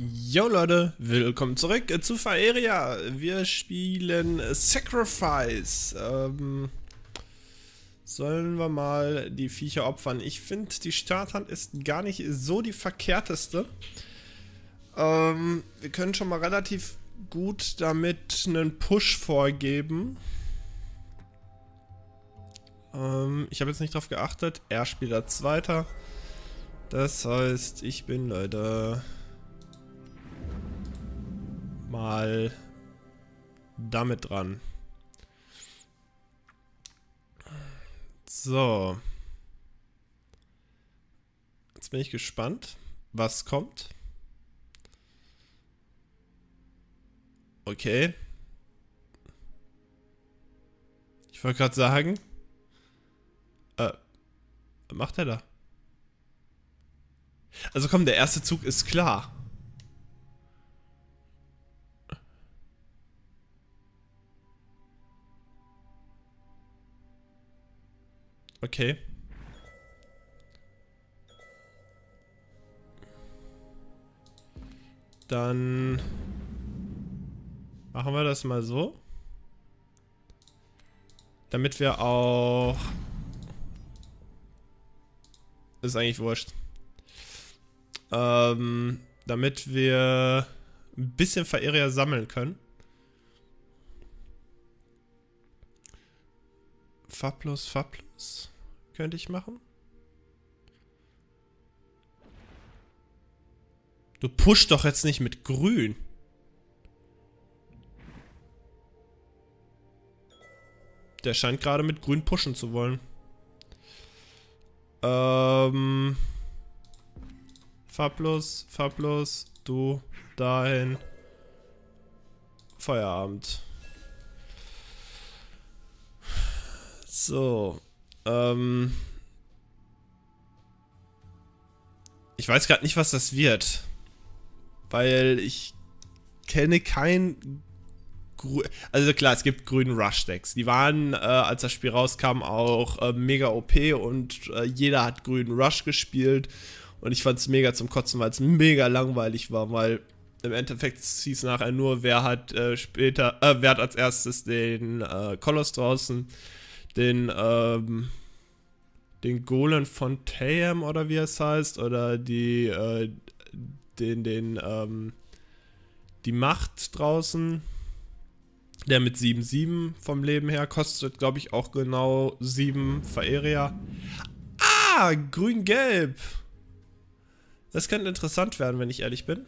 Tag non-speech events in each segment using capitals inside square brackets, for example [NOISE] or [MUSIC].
Jo Leute, willkommen zurück zu Faeria. Wir spielen Sacrifice. Ähm, sollen wir mal die Viecher opfern? Ich finde, die Starthand ist gar nicht so die verkehrteste. Ähm, wir können schon mal relativ gut damit einen Push vorgeben. Ähm, ich habe jetzt nicht drauf geachtet. Er spielt als Zweiter. Das heißt, ich bin leider mal damit dran. So. Jetzt bin ich gespannt, was kommt. Okay. Ich wollte gerade sagen. Äh, was macht er da? Also komm, der erste Zug ist klar. Okay. Dann machen wir das mal so. Damit wir auch... Ist eigentlich wurscht. Ähm, damit wir ein bisschen Verehrer sammeln können. Farblos, farblos. Könnte ich machen. Du pusht doch jetzt nicht mit grün. Der scheint gerade mit grün pushen zu wollen. Ähm... Farblos, farblos, du dahin. Feierabend. So. Ähm. Ich weiß gerade nicht, was das wird. Weil ich kenne kein. Gru also klar, es gibt grünen Rush-Decks. Die waren, äh, als das Spiel rauskam, auch äh, mega OP und äh, jeder hat grünen Rush gespielt. Und ich fand es mega zum Kotzen, weil es mega langweilig war, weil im Endeffekt hieß nachher nur, wer hat äh, später, äh, wer hat als erstes den äh, Koloss draußen, den, ähm, den Golem von Tayam oder wie es heißt, oder die, äh, den, den, ähm, die Macht draußen, der mit 7-7 vom Leben her kostet, glaube ich, auch genau 7 Faeria. Ah, grün-gelb. Das könnte interessant werden, wenn ich ehrlich bin.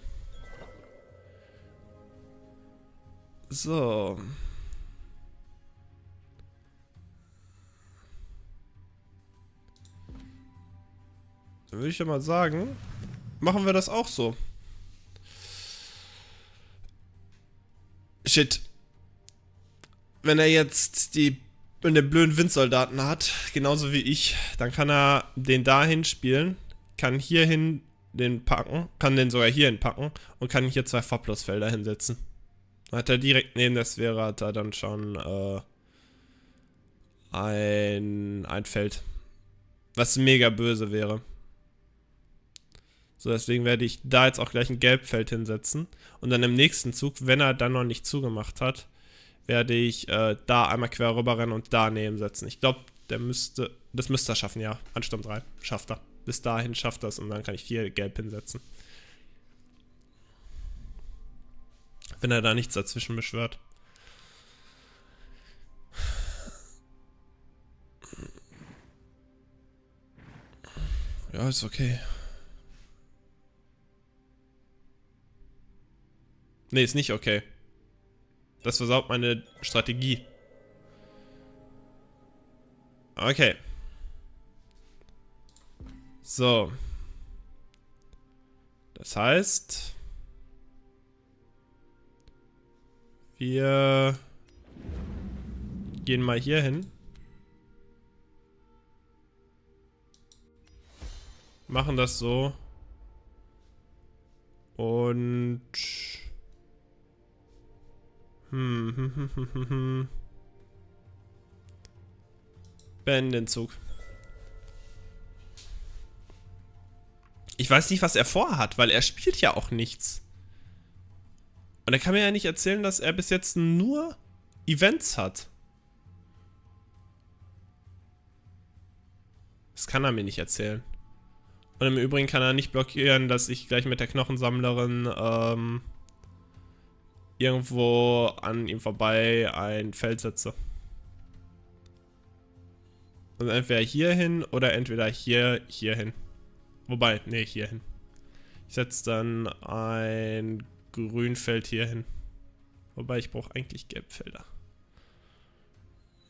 So. Dann würde ich ja mal sagen, machen wir das auch so. Shit. Wenn er jetzt die den blöden Windsoldaten hat, genauso wie ich, dann kann er den dahin spielen, kann hierhin den packen, kann den sogar hierhin packen und kann hier zwei Farbplusfelder hinsetzen. Dann hat er direkt neben der Sphäre hat er dann schon äh, ein, ein Feld. Was mega böse wäre. So, deswegen werde ich da jetzt auch gleich ein Gelbfeld hinsetzen. Und dann im nächsten Zug, wenn er dann noch nicht zugemacht hat, werde ich äh, da einmal quer rüber rennen und da neben setzen. Ich glaube, der müsste, das müsste er schaffen, ja. Ansturm 3, schafft er. Bis dahin schafft er es und dann kann ich hier gelb hinsetzen. Wenn er da nichts dazwischen beschwört. Ja, ist okay. Nee, ist nicht okay. Das versaut meine Strategie. Okay. So. Das heißt... Wir gehen mal hier hin. Machen das so. Und... Hm, [LAUGHS] hm, hm, hm, hm, hm. Beenden den Zug. Ich weiß nicht, was er vorhat, weil er spielt ja auch nichts. Und er kann mir ja nicht erzählen, dass er bis jetzt nur Events hat. Das kann er mir nicht erzählen. Und im Übrigen kann er nicht blockieren, dass ich gleich mit der Knochensammlerin ähm, irgendwo an ihm vorbei ein Feld setze. Also entweder hier hin oder entweder hier, hier hin. Wobei, nee, hier hin. Ich setze dann ein Grünfeld hier hin. Wobei, ich brauche eigentlich Gelbfelder.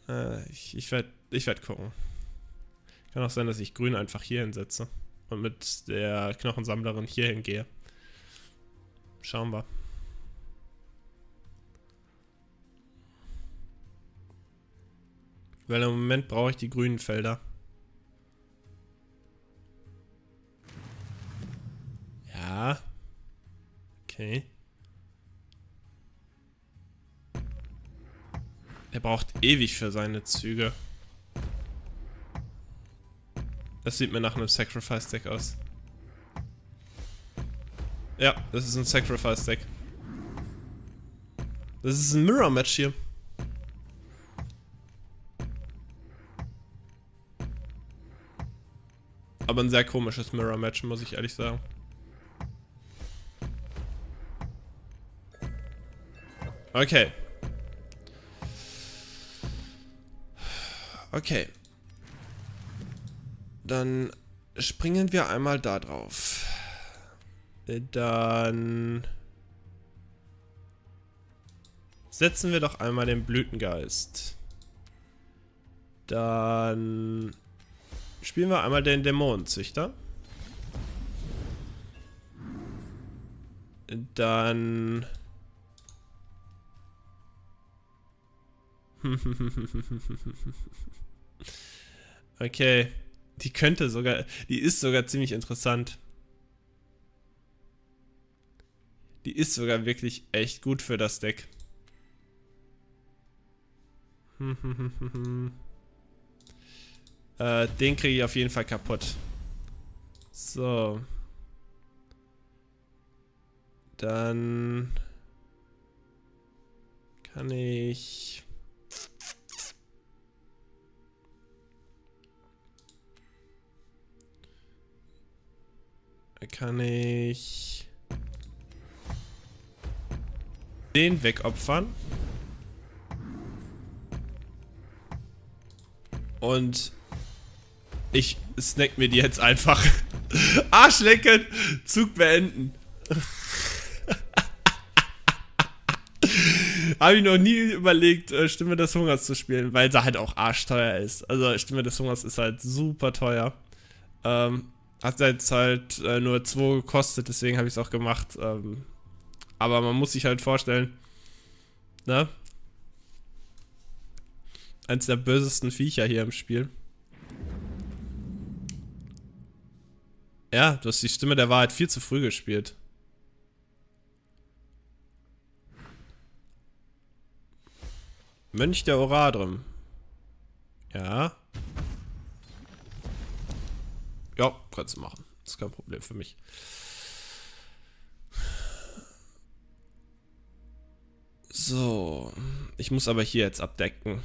Äh, ich ich werde werd gucken. Kann auch sein, dass ich Grün einfach hier hinsetze. Und mit der Knochensammlerin hier hingehe. Schauen wir. Weil im Moment brauche ich die grünen Felder. Ja. Okay. Er braucht ewig für seine Züge. Das sieht mir nach einem Sacrifice-Deck aus. Ja, das ist ein Sacrifice-Deck. Das ist ein Mirror-Match hier. Aber ein sehr komisches Mirror-Match, muss ich ehrlich sagen. Okay. Okay. Dann springen wir einmal da drauf. Dann setzen wir doch einmal den Blütengeist. Dann Spielen wir einmal den Dämonenzüchter. Dann... [LAUGHS] okay. Die könnte sogar... Die ist sogar ziemlich interessant. Die ist sogar wirklich echt gut für das Deck. [LAUGHS] Äh, den kriege ich auf jeden Fall kaputt. So. Dann kann ich... Kann ich den wegopfern. Und ich snack mir die jetzt einfach. [LAUGHS] Arschlecken! Zug beenden. [LAUGHS] Habe ich noch nie überlegt, äh, Stimme des Hungers zu spielen, weil sie halt auch arschteuer ist. Also Stimme des Hungers ist halt super teuer. Ähm, hat jetzt halt äh, nur 2 gekostet, deswegen habe ich es auch gemacht. Ähm, aber man muss sich halt vorstellen, ne? Eins der bösesten Viecher hier im Spiel. Ja, du hast die Stimme der Wahrheit viel zu früh gespielt. Mönch der Oradrim. Ja. Ja, kannst du machen. Ist kein Problem für mich. So. Ich muss aber hier jetzt abdecken.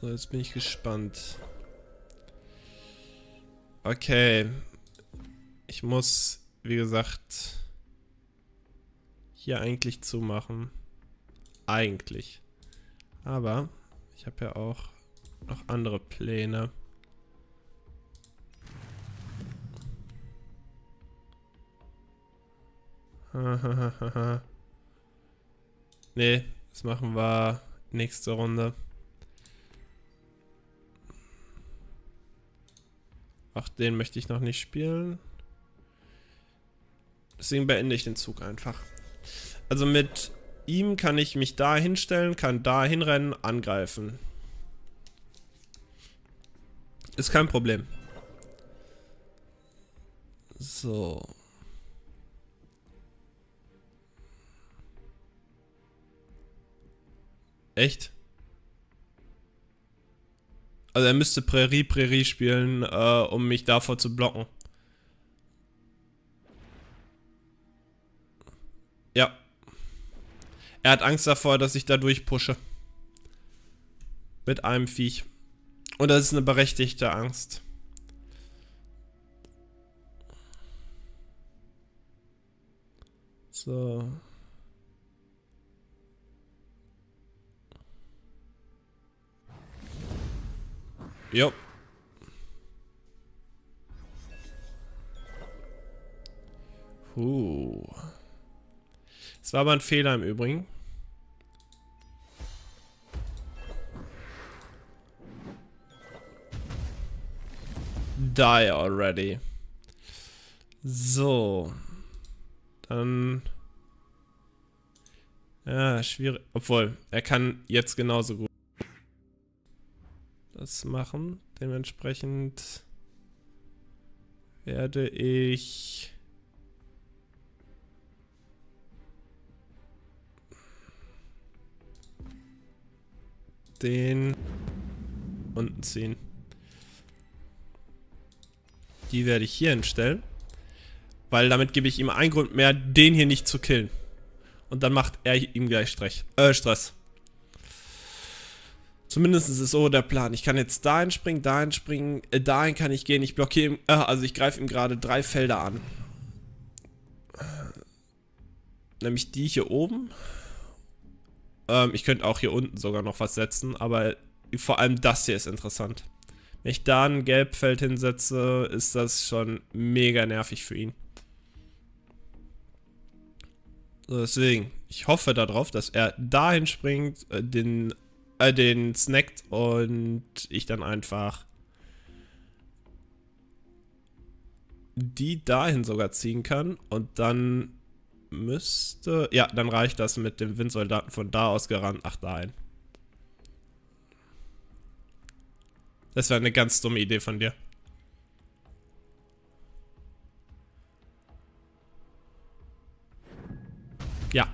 So, jetzt bin ich gespannt. Okay. Ich muss, wie gesagt, hier eigentlich zumachen. Eigentlich. Aber ich habe ja auch noch andere Pläne. [LAUGHS] nee, das machen wir nächste Runde. Ach, den möchte ich noch nicht spielen. Deswegen beende ich den Zug einfach. Also mit ihm kann ich mich da hinstellen, kann da hinrennen, angreifen. Ist kein Problem. So. Echt? Also er müsste Prärie Prärie spielen, äh, um mich davor zu blocken. Ja. Er hat Angst davor, dass ich da durchpushe. Mit einem Viech. Und das ist eine berechtigte Angst. So. Jo. Huh. Es war aber ein Fehler im Übrigen. Die already. So. Dann... Ja, schwierig. Obwohl, er kann jetzt genauso gut das machen. Dementsprechend werde ich... den unten ziehen. Die werde ich hier hinstellen. Weil damit gebe ich ihm einen Grund mehr, den hier nicht zu killen. Und dann macht er ihm gleich Stress. Äh, Stress. Zumindest ist es so der Plan. Ich kann jetzt dahin springen, dahin springen, äh, dahin kann ich gehen. Ich blockiere ihm, äh, also ich greife ihm gerade drei Felder an. Nämlich die hier oben. Ähm, ich könnte auch hier unten sogar noch was setzen, aber vor allem das hier ist interessant. Wenn ich da ein Gelbfeld hinsetze, ist das schon mega nervig für ihn. Deswegen, ich hoffe darauf, dass er dahin springt, äh, den, äh, den snackt und ich dann einfach die dahin sogar ziehen kann und dann müsste... Ja, dann reicht das mit dem Windsoldaten von da aus gerannt nach dahin. Das wäre eine ganz dumme Idee von dir. Ja.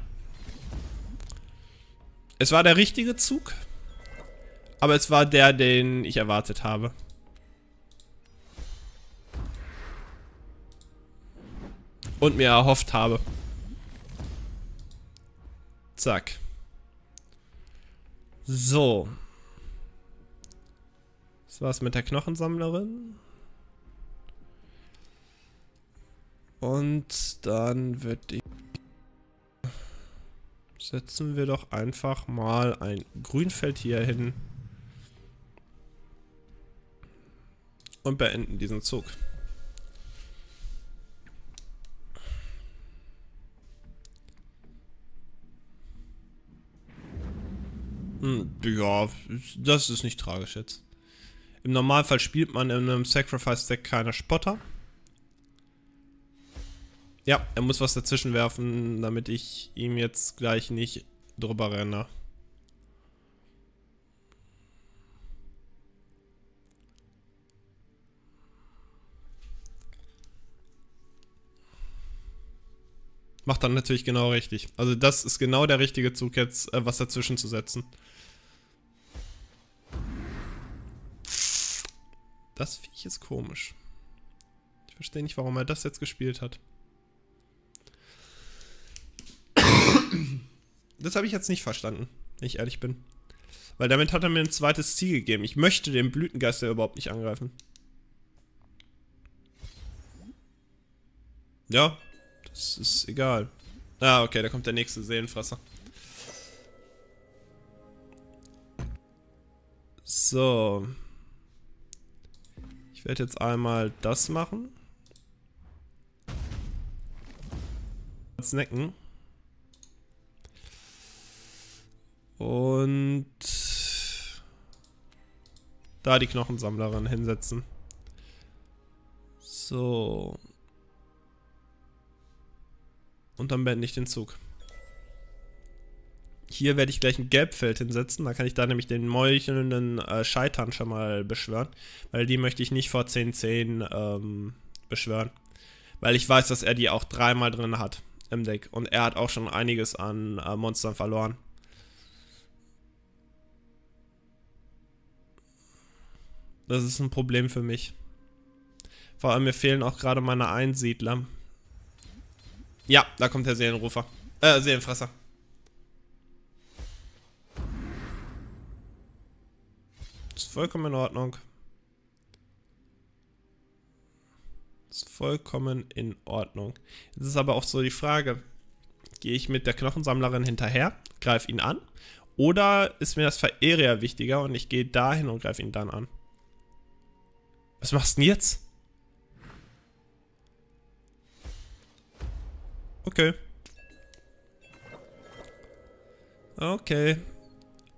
Es war der richtige Zug. Aber es war der, den ich erwartet habe. Und mir erhofft habe. Zack. So. Das war's mit der Knochensammlerin. Und dann wird ich... Setzen wir doch einfach mal ein Grünfeld hier hin. Und beenden diesen Zug. Hm, ja, das ist nicht tragisch jetzt. Im Normalfall spielt man in einem Sacrifice-Deck keine Spotter. Ja, er muss was dazwischen werfen, damit ich ihm jetzt gleich nicht drüber renne. Macht dann natürlich genau richtig. Also das ist genau der richtige Zug jetzt, äh, was dazwischen zu setzen. Das Viech ist komisch. Ich verstehe nicht, warum er das jetzt gespielt hat. Das habe ich jetzt nicht verstanden, wenn ich ehrlich bin. Weil damit hat er mir ein zweites Ziel gegeben. Ich möchte den Blütengeist ja überhaupt nicht angreifen. Ja, das ist egal. Ah, okay, da kommt der nächste Seelenfresser. So. Ich werde jetzt einmal das machen. Snacken. Und da die Knochensammlerin hinsetzen. So. Und dann beende ich den Zug. Hier werde ich gleich ein Gelbfeld hinsetzen. Da kann ich da nämlich den meuchelnden äh, Scheitern schon mal beschwören. Weil die möchte ich nicht vor 10-10 ähm, beschwören. Weil ich weiß, dass er die auch dreimal drin hat im Deck. Und er hat auch schon einiges an äh, Monstern verloren. Das ist ein Problem für mich. Vor allem mir fehlen auch gerade meine Einsiedler. Ja, da kommt der Seelenrufer. Äh, Seelenfresser. Ist vollkommen in Ordnung. Ist vollkommen in Ordnung. Jetzt ist aber auch so die Frage, gehe ich mit der Knochensammlerin hinterher, greife ihn an, oder ist mir das Verehrer wichtiger und ich gehe dahin und greife ihn dann an? Was machst du denn jetzt? Okay. Okay.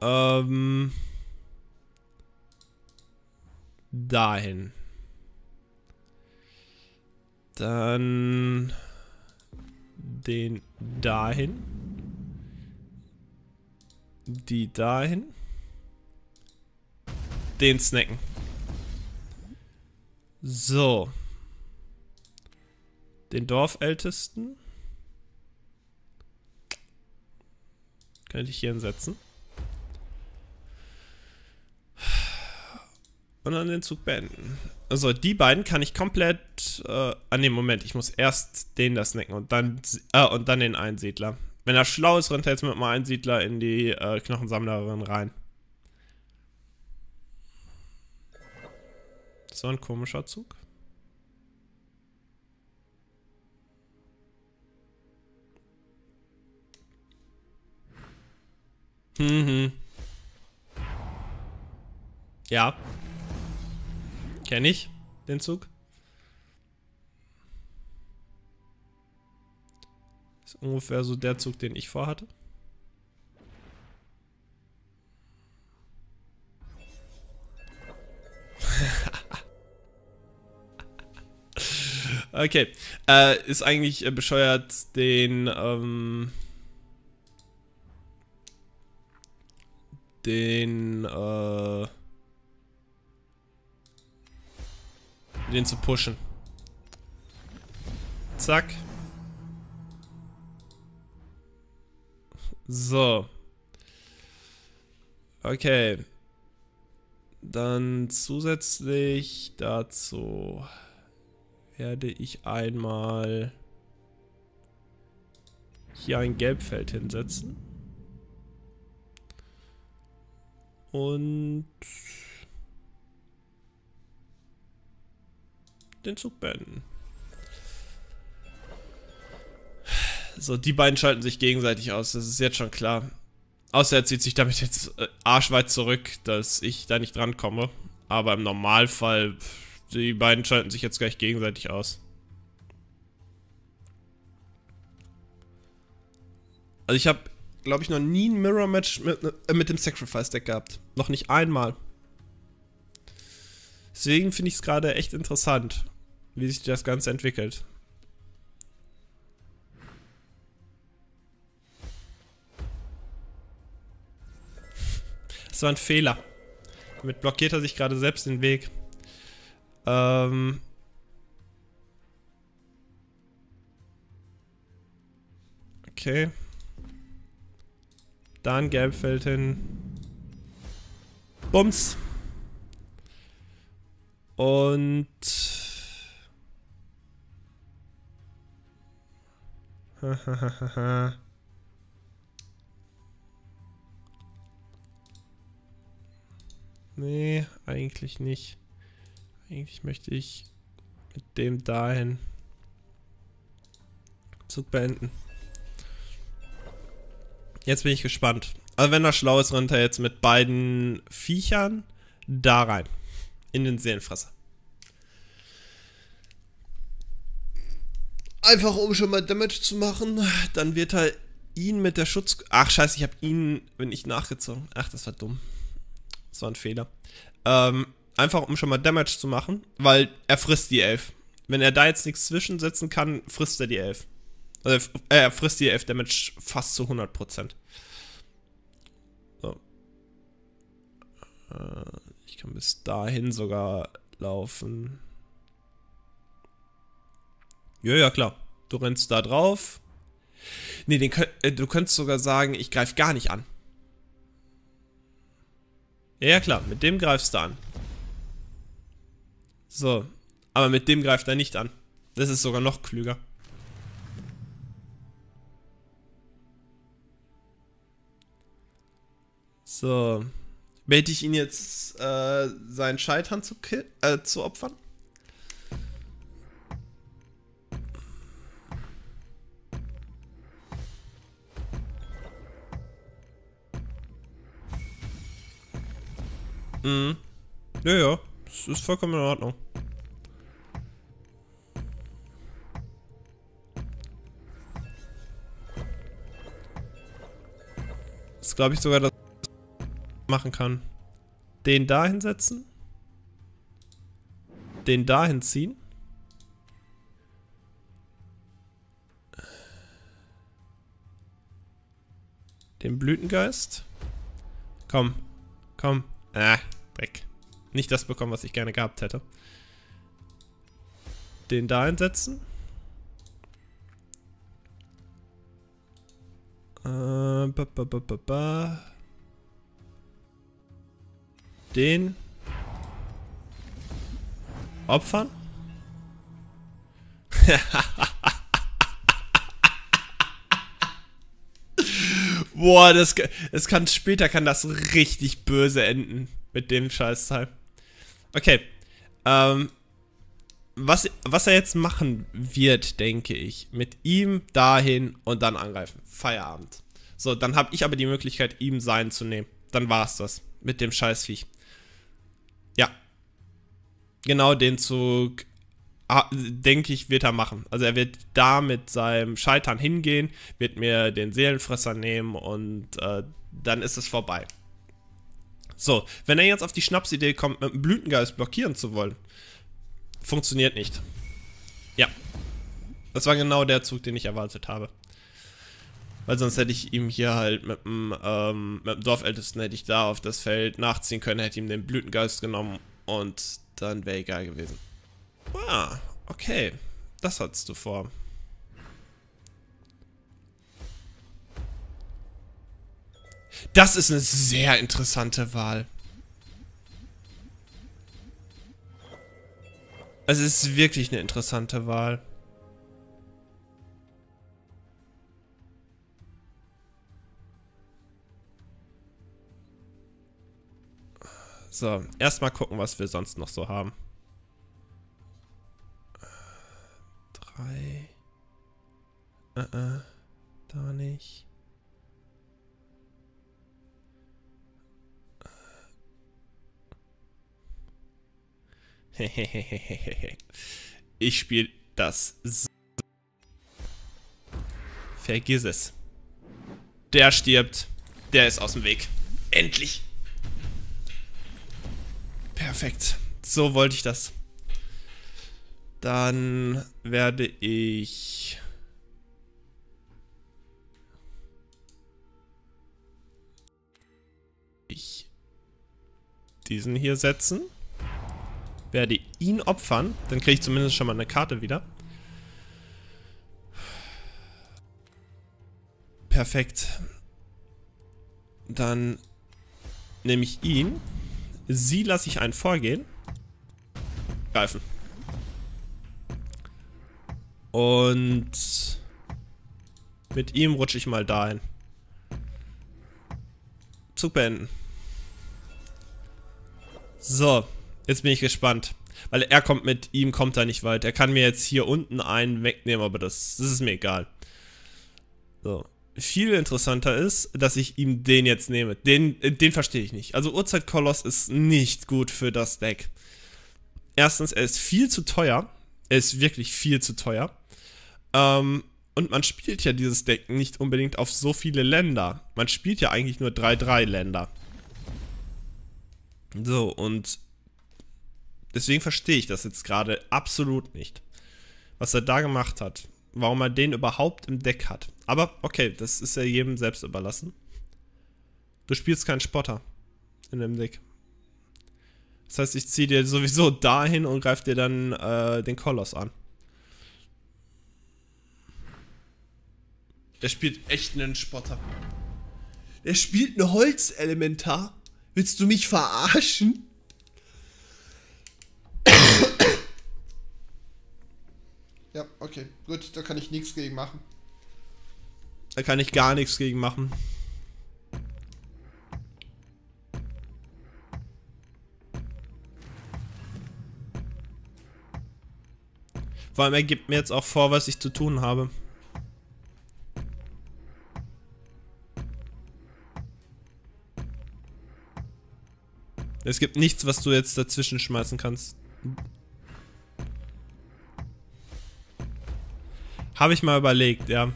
Ähm. Dahin. Dann den dahin. Die dahin. Den snacken. So. Den Dorfältesten. Könnte ich hier hinsetzen. Und dann den Zug beenden. Also die beiden kann ich komplett... Äh, ah ne, Moment. Ich muss erst den da snacken und dann, äh, und dann den Einsiedler. Wenn er schlau ist, rennt er jetzt mit dem Einsiedler in die äh, Knochensammlerin rein. So ein komischer Zug. Mhm. Ja. Kenne ich den Zug. Ist ungefähr so der Zug, den ich vorhatte. [LAUGHS] okay. Äh, ist eigentlich äh, bescheuert, den, ähm, den, äh, den zu pushen. Zack. So. Okay. Dann zusätzlich dazu werde ich einmal hier ein Gelbfeld hinsetzen. Und den Zug beenden. So, die beiden schalten sich gegenseitig aus, das ist jetzt schon klar. Außer er zieht sich damit jetzt äh, arschweit zurück, dass ich da nicht drankomme. Aber im Normalfall, die beiden schalten sich jetzt gleich gegenseitig aus. Also ich habe, glaube ich, noch nie ein Mirror-Match mit, äh, mit dem Sacrifice-Deck gehabt. Noch nicht einmal. Deswegen finde ich es gerade echt interessant wie sich das Ganze entwickelt. Das war ein Fehler. Damit blockiert er sich gerade selbst den Weg. Ähm... Okay. Dann Gelbfeld hin. Bums. Und [LAUGHS] nee, eigentlich nicht. Eigentlich möchte ich mit dem dahin Zug beenden. Jetzt bin ich gespannt. Also wenn er schlau ist, rennt er jetzt mit beiden Viechern da rein. In den Seelenfresser. Einfach um schon mal Damage zu machen. Dann wird er ihn mit der Schutz... Ach scheiße, ich habe ihn, wenn ich nachgezogen. Ach, das war dumm. Das war ein Fehler. Ähm, einfach um schon mal Damage zu machen, weil er frisst die Elf. Wenn er da jetzt nichts zwischensetzen kann, frisst er die Elf. Also er frisst die Elf Damage fast zu 100%. So. Äh, ich kann bis dahin sogar laufen. Ja, ja, klar. Du rennst da drauf. Nee, den, äh, du könntest sogar sagen, ich greife gar nicht an. Ja, klar. Mit dem greifst du an. So. Aber mit dem greift er nicht an. Das ist sogar noch klüger. So. Bete ich ihn jetzt, äh, seinen Scheitern zu, äh, zu opfern? Mhm. Ja, ja. Das ist vollkommen in Ordnung. Das glaube ich sogar, dass machen kann. Den da hinsetzen. Den da hinziehen. Den Blütengeist. Komm. Komm. Ah, weg. Nicht das bekommen, was ich gerne gehabt hätte. Den da hinsetzen. Äh, ba, ba, ba, ba, ba. Den opfern? [LAUGHS] Boah, das, das kann später kann das richtig böse enden mit dem Scheißteil. Okay. Ähm, was, was er jetzt machen wird, denke ich, mit ihm dahin und dann angreifen. Feierabend. So, dann habe ich aber die Möglichkeit, ihm sein zu nehmen. Dann war's das mit dem Scheißviech. Ja. Genau den Zug, ah, denke ich, wird er machen. Also er wird da mit seinem Scheitern hingehen, wird mir den Seelenfresser nehmen und äh, dann ist es vorbei. So, wenn er jetzt auf die Schnapsidee kommt, mit dem Blütengeist blockieren zu wollen, funktioniert nicht. Ja. Das war genau der Zug, den ich erwartet habe. Weil sonst hätte ich ihm hier halt mit dem, ähm, mit dem Dorfältesten hätte ich da auf das Feld nachziehen können, hätte ihm den Blütengeist genommen und dann wäre egal gewesen. Ah, okay. Das hattest du vor. Das ist eine sehr interessante Wahl. Es ist wirklich eine interessante Wahl. So, erstmal gucken, was wir sonst noch so haben. Drei. Äh, äh, da nicht. [LAUGHS] ich spiele das. Vergiss es. Der stirbt. Der ist aus dem Weg. Endlich. Perfekt. So wollte ich das. Dann werde ich... Ich diesen hier setzen. Werde ihn opfern. Dann kriege ich zumindest schon mal eine Karte wieder. Perfekt. Dann nehme ich ihn. Sie lasse ich einen vorgehen. Greifen. Und mit ihm rutsche ich mal dahin. Zug beenden. So, jetzt bin ich gespannt. Weil er kommt mit ihm, kommt er nicht weit. Er kann mir jetzt hier unten einen wegnehmen, aber das, das ist mir egal. So viel interessanter ist, dass ich ihm den jetzt nehme. Den, äh, den verstehe ich nicht. Also Urzeitkoloss ist nicht gut für das Deck. Erstens, er ist viel zu teuer. Er ist wirklich viel zu teuer. Ähm, und man spielt ja dieses Deck nicht unbedingt auf so viele Länder. Man spielt ja eigentlich nur 3-3 Länder. So, und deswegen verstehe ich das jetzt gerade absolut nicht. Was er da gemacht hat warum er den überhaupt im Deck hat. Aber okay, das ist ja jedem selbst überlassen. Du spielst keinen Spotter in dem Deck. Das heißt, ich ziehe dir sowieso [LAUGHS] dahin und greife dir dann äh, den Koloss an. Der spielt echt einen Spotter. Der spielt ein Holzelementar. Willst du mich verarschen? Ja, okay. Gut, da kann ich nichts gegen machen. Da kann ich gar nichts gegen machen. Vor allem er gibt mir jetzt auch vor, was ich zu tun habe. Es gibt nichts, was du jetzt dazwischen schmeißen kannst. Habe ich mal überlegt, ja.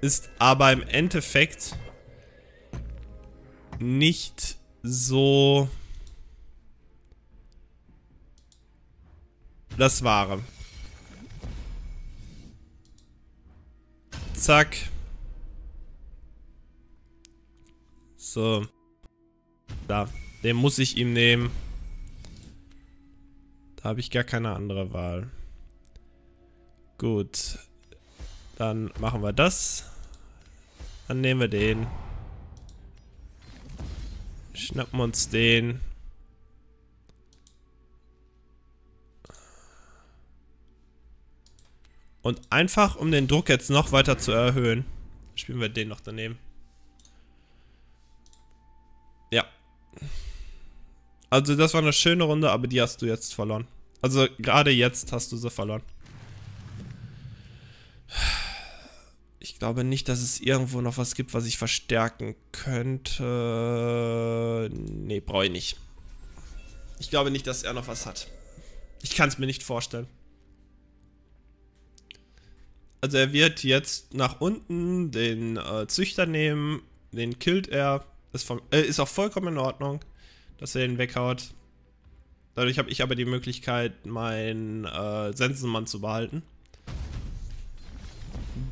Ist aber im Endeffekt nicht so das Wahre. Zack. So. Da. Den muss ich ihm nehmen. Da habe ich gar keine andere Wahl. Gut. Dann machen wir das. Dann nehmen wir den. Schnappen uns den. Und einfach, um den Druck jetzt noch weiter zu erhöhen, spielen wir den noch daneben. Ja. Also das war eine schöne Runde, aber die hast du jetzt verloren. Also gerade jetzt hast du sie verloren. Ich glaube nicht, dass es irgendwo noch was gibt, was ich verstärken könnte. Nee, brauche ich nicht. Ich glaube nicht, dass er noch was hat. Ich kann es mir nicht vorstellen. Also er wird jetzt nach unten den äh, Züchter nehmen, den killt er. Ist, vom, äh, ist auch vollkommen in Ordnung, dass er den weghaut. Dadurch habe ich aber die Möglichkeit, meinen äh, Sensenmann zu behalten.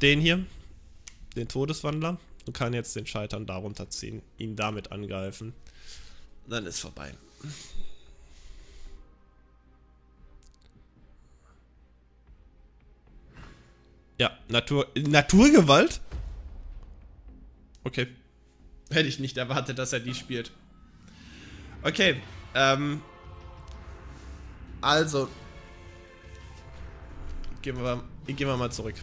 Den hier, den Todeswandler, und kann jetzt den Scheitern darunter ziehen, ihn damit angreifen. Dann ist vorbei. Ja, Natur. Naturgewalt? Okay. Hätte ich nicht erwartet, dass er die spielt. Okay, ähm. Also. Gehen wir, gehen wir mal zurück.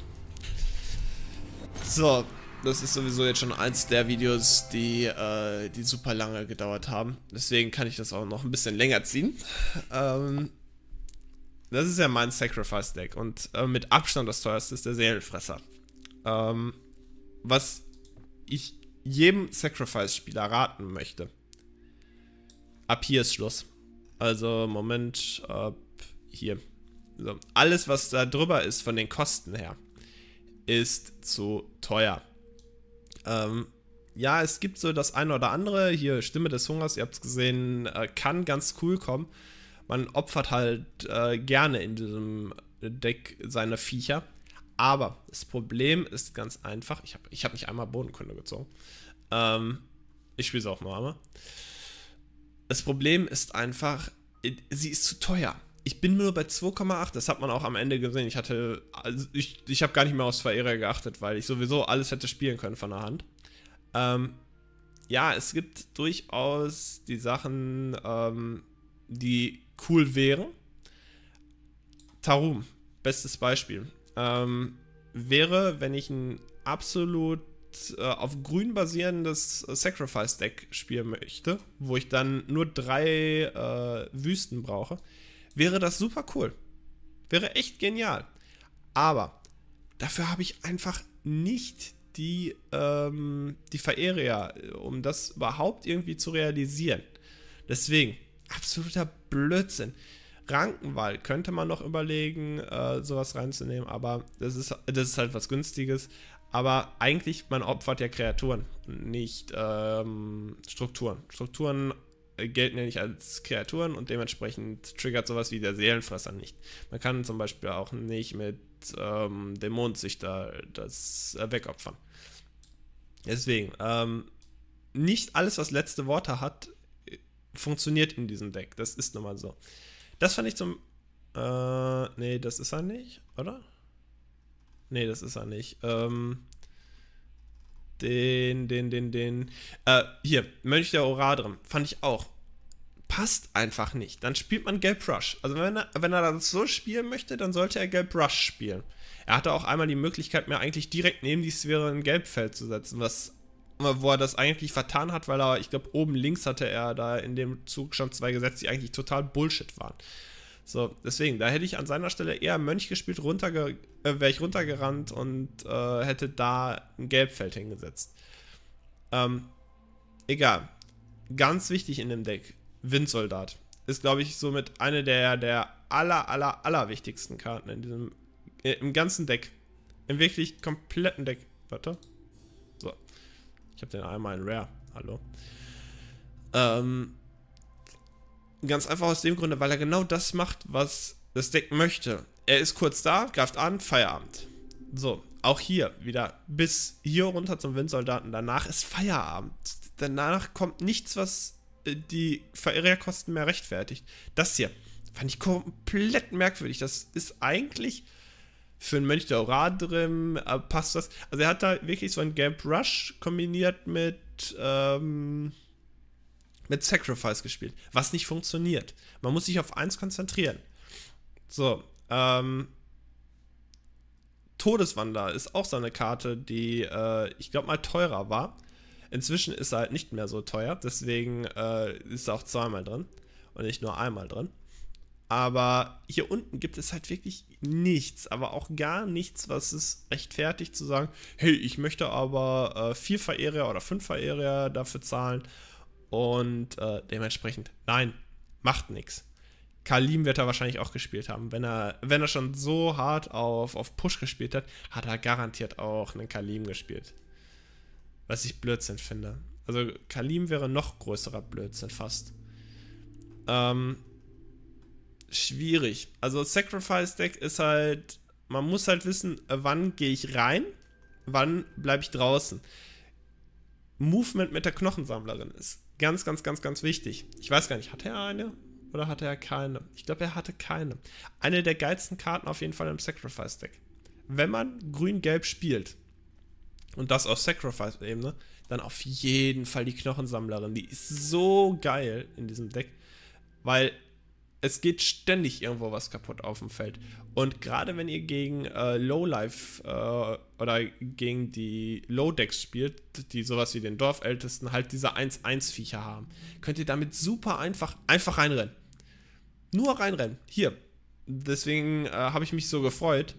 So, das ist sowieso jetzt schon eins der Videos, die, äh, die super lange gedauert haben. Deswegen kann ich das auch noch ein bisschen länger ziehen. Ähm, das ist ja mein Sacrifice-Deck und äh, mit Abstand das teuerste ist der Seelenfresser. Ähm, was ich jedem Sacrifice-Spieler raten möchte. Ab hier ist Schluss. Also, Moment, ab hier. So, alles, was da drüber ist von den Kosten her, ist zu teuer. Ähm, ja, es gibt so das eine oder andere. Hier, Stimme des Hungers, ihr habt es gesehen, äh, kann ganz cool kommen man opfert halt äh, gerne in diesem Deck seine Viecher. Aber das Problem ist ganz einfach. Ich habe ich hab nicht einmal Bodenkunde gezogen. Ähm, ich spiele es auch mal einmal. Das Problem ist einfach, sie ist zu teuer. Ich bin nur bei 2,8. Das hat man auch am Ende gesehen. Ich hatte, also ich, ich habe gar nicht mehr aufs Verehrer geachtet, weil ich sowieso alles hätte spielen können von der Hand. Ähm, ja, es gibt durchaus die Sachen, ähm, die cool wäre. Tarum, bestes Beispiel. Ähm, wäre, wenn ich ein absolut äh, auf grün basierendes Sacrifice-Deck spielen möchte, wo ich dann nur drei äh, Wüsten brauche, wäre das super cool. Wäre echt genial. Aber dafür habe ich einfach nicht die, ähm, die Vereria, um das überhaupt irgendwie zu realisieren. Deswegen, absoluter Blödsinn. Rankenwald könnte man noch überlegen, äh, sowas reinzunehmen, aber das ist, das ist halt was Günstiges. Aber eigentlich, man opfert ja Kreaturen, nicht ähm, Strukturen. Strukturen gelten ja nicht als Kreaturen und dementsprechend triggert sowas wie der Seelenfresser nicht. Man kann zum Beispiel auch nicht mit ähm, Dämonenzüchter das äh, wegopfern. Deswegen, ähm, nicht alles, was letzte Worte hat, funktioniert in diesem Deck. Das ist nun mal so. Das fand ich zum. Äh, nee, das ist er nicht, oder? Nee, das ist er nicht. Ähm, den, den, den, den. Äh, hier, Mönch der Oradrim. Fand ich auch passt einfach nicht. Dann spielt man Gelb Rush. Also wenn er, wenn er das so spielen möchte, dann sollte er Gelb Rush spielen. Er hatte auch einmal die Möglichkeit, mir eigentlich direkt neben die Sphäre ein Gelbfeld zu setzen, was wo er das eigentlich vertan hat, weil er, ich glaube, oben links hatte er da in dem Zug schon zwei gesetzt, die eigentlich total Bullshit waren. So, deswegen, da hätte ich an seiner Stelle eher Mönch gespielt, runterge äh, wäre ich runtergerannt und äh, hätte da ein Gelbfeld hingesetzt. Ähm, egal. Ganz wichtig in dem Deck, Windsoldat. Ist, glaube ich, somit eine der, der aller, aller, aller wichtigsten Karten in diesem, äh, im ganzen Deck. Im wirklich kompletten Deck. Warte. So. Ich habe den einmal in Rare. Hallo. Ähm, ganz einfach aus dem Grunde, weil er genau das macht, was das Deck möchte. Er ist kurz da, greift an, Feierabend. So, auch hier wieder bis hier runter zum Windsoldaten. Danach ist Feierabend. Danach kommt nichts, was äh, die Verirrerkosten mehr rechtfertigt. Das hier fand ich komplett merkwürdig. Das ist eigentlich für einen Mönch der Oradrim äh, passt das. Also er hat da wirklich so ein Gap Rush kombiniert mit, ähm, mit Sacrifice gespielt, was nicht funktioniert. Man muss sich auf eins konzentrieren. So, ähm, Todeswander ist auch so eine Karte, die äh, ich glaube mal teurer war. Inzwischen ist er halt nicht mehr so teuer, deswegen äh, ist er auch zweimal drin und nicht nur einmal drin. Aber hier unten gibt es halt wirklich nichts, aber auch gar nichts, was es rechtfertigt zu sagen, hey, ich möchte aber äh, vier Verehrer oder fünf Verehrer dafür zahlen und äh, dementsprechend, nein, macht nichts. Kalim wird er wahrscheinlich auch gespielt haben. Wenn er, wenn er schon so hart auf, auf Push gespielt hat, hat er garantiert auch einen Kalim gespielt. Was ich Blödsinn finde. Also Kalim wäre noch größerer Blödsinn fast. Ähm, schwierig. Also Sacrifice Deck ist halt, man muss halt wissen, wann gehe ich rein, wann bleibe ich draußen. Movement mit der Knochensammlerin ist ganz, ganz, ganz, ganz wichtig. Ich weiß gar nicht, hatte er eine oder hatte er keine? Ich glaube, er hatte keine. Eine der geilsten Karten auf jeden Fall im Sacrifice Deck. Wenn man grün-gelb spielt und das auf Sacrifice-Ebene, dann auf jeden Fall die Knochensammlerin. Die ist so geil in diesem Deck, weil es geht ständig irgendwo was kaputt auf dem Feld. Und gerade wenn ihr gegen äh, Lowlife äh, oder gegen die Low-Decks spielt, die sowas wie den Dorfältesten halt diese 1-1-Viecher haben, könnt ihr damit super einfach, einfach reinrennen. Nur reinrennen. Hier. Deswegen äh, habe ich mich so gefreut.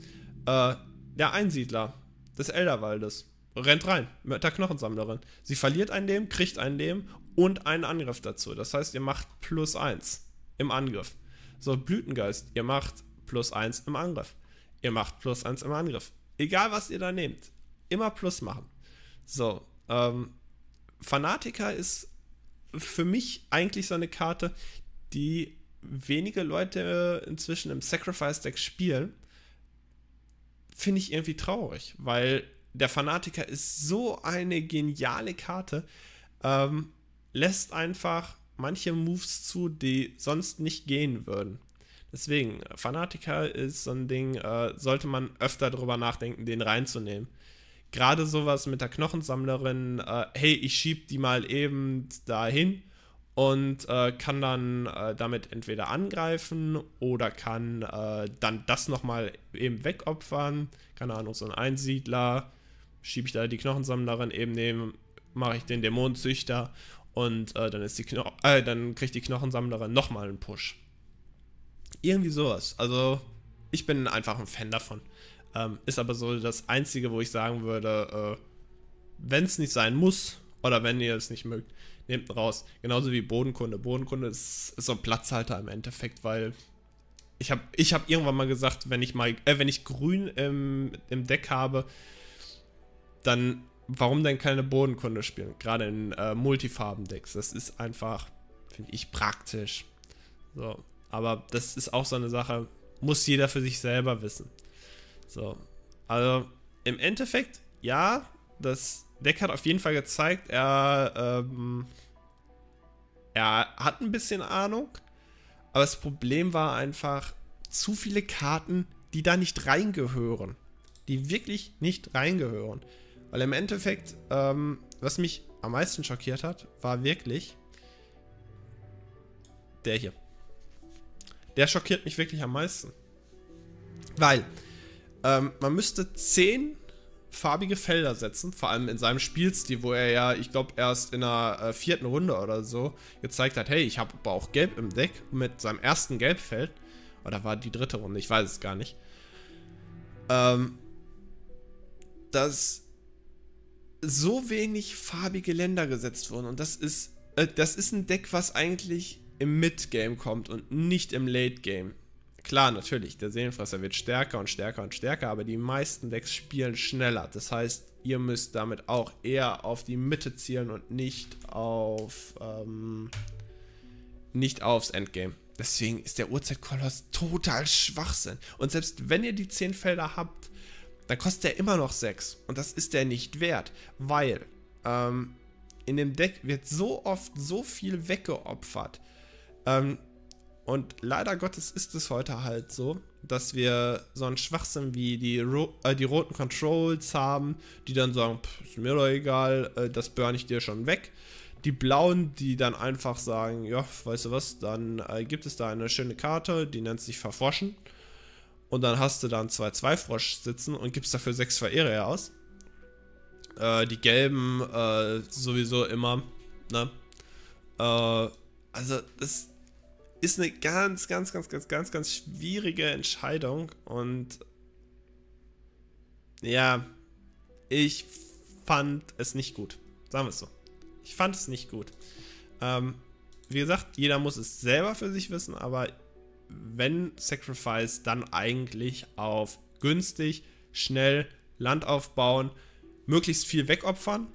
Äh, der Einsiedler des Elderwaldes rennt rein mit der Knochensammlerin. Sie verliert ein Leben, kriegt ein Leben und einen Angriff dazu. Das heißt, ihr macht plus 1 im Angriff. So, Blütengeist, ihr macht plus 1 im Angriff. Ihr macht plus 1 im Angriff. Egal, was ihr da nehmt. Immer plus machen. So, ähm, Fanatiker ist für mich eigentlich so eine Karte, die wenige Leute inzwischen im Sacrifice-Deck spielen. Finde ich irgendwie traurig, weil der Fanatiker ist so eine geniale Karte. Ähm, lässt einfach manche Moves zu, die sonst nicht gehen würden. Deswegen, Fanatiker ist so ein Ding, äh, sollte man öfter darüber nachdenken, den reinzunehmen. Gerade sowas mit der Knochensammlerin, äh, hey, ich schieb die mal eben dahin und äh, kann dann äh, damit entweder angreifen oder kann äh, dann das nochmal eben wegopfern. Keine Ahnung, so ein Einsiedler, schiebe ich da die Knochensammlerin eben nehmen, mache ich den Dämonenzüchter und äh, dann ist die Kno äh, dann kriegt die Knochensammlerin nochmal einen Push. Irgendwie sowas. Also, ich bin einfach ein Fan davon. Ähm, ist aber so das Einzige, wo ich sagen würde, äh, wenn es nicht sein muss, oder wenn ihr es nicht mögt, nehmt raus. Genauso wie Bodenkunde. Bodenkunde ist, ist so ein Platzhalter im Endeffekt, weil ich habe ich hab irgendwann mal gesagt, wenn ich mal, äh, wenn ich grün im, im Deck habe, dann warum denn keine Bodenkunde spielen? Gerade in äh, Multifarben-Decks. Das ist einfach, finde ich, praktisch. So. Aber das ist auch so eine Sache, muss jeder für sich selber wissen. So. Also, im Endeffekt, ja, das Deck hat auf jeden Fall gezeigt, er, ähm, er hat ein bisschen Ahnung. Aber das Problem war einfach zu viele Karten, die da nicht reingehören. Die wirklich nicht reingehören. Weil im Endeffekt, ähm, was mich am meisten schockiert hat, war wirklich, Der hier. Der schockiert mich wirklich am meisten. Weil ähm, man müsste 10 farbige Felder setzen, vor allem in seinem Spielstil, wo er ja, ich glaube, erst in der äh, vierten Runde oder so gezeigt hat, hey, ich habe aber auch Gelb im Deck mit seinem ersten Gelbfeld. Oder war die dritte Runde, ich weiß es gar nicht. Ähm, dass so wenig farbige Länder gesetzt wurden. Und das ist, äh, das ist ein Deck, was eigentlich im Mid-Game kommt und nicht im Late-Game. Klar, natürlich, der Seelenfresser wird stärker und stärker und stärker, aber die meisten Decks spielen schneller. Das heißt, ihr müsst damit auch eher auf die Mitte zielen und nicht auf ähm, nicht aufs Endgame. Deswegen ist der Uhrzeitkoloss total Schwachsinn. Und selbst wenn ihr die 10 Felder habt, dann kostet er immer noch 6. Und das ist der nicht wert, weil ähm, in dem Deck wird so oft so viel weggeopfert. Ähm, und leider Gottes ist es heute halt so, dass wir so einen Schwachsinn wie die, Ro äh, die roten Controls haben, die dann sagen, ist mir doch egal, äh, das burn ich dir schon weg. Die blauen, die dann einfach sagen, ja, weißt du was, dann äh, gibt es da eine schöne Karte, die nennt sich Verforschen. Und dann hast du dann 2-2 Frosch sitzen und gibst dafür 6 Verehrer aus. Äh, die gelben äh, sowieso immer, ne? Äh, also das ist eine ganz, ganz, ganz, ganz, ganz, ganz schwierige Entscheidung und ja, ich fand es nicht gut. Sagen wir es so. Ich fand es nicht gut. Ähm, wie gesagt, jeder muss es selber für sich wissen, aber wenn Sacrifice, dann eigentlich auf günstig, schnell, Land aufbauen, möglichst viel wegopfern,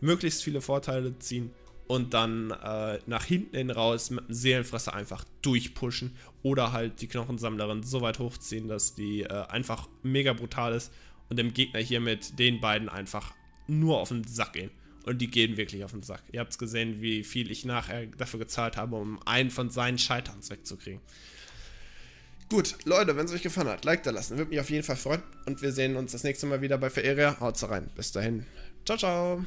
möglichst viele Vorteile ziehen und dann äh, nach hinten hin raus mit dem Seelenfresser einfach durchpushen oder halt die Knochensammlerin so weit hochziehen, dass die äh, einfach mega brutal ist und dem Gegner hier mit den beiden einfach nur auf den Sack gehen. Und die gehen wirklich auf den Sack. Ihr habt es gesehen, wie viel ich nachher dafür gezahlt habe, um einen von seinen Scheiterns wegzukriegen. Gut, Leute, wenn es euch gefallen hat, Like da lassen. Würde mich auf jeden Fall freuen. Und wir sehen uns das nächste Mal wieder bei Vereria. Haut rein. Bis dahin. Ciao, ciao.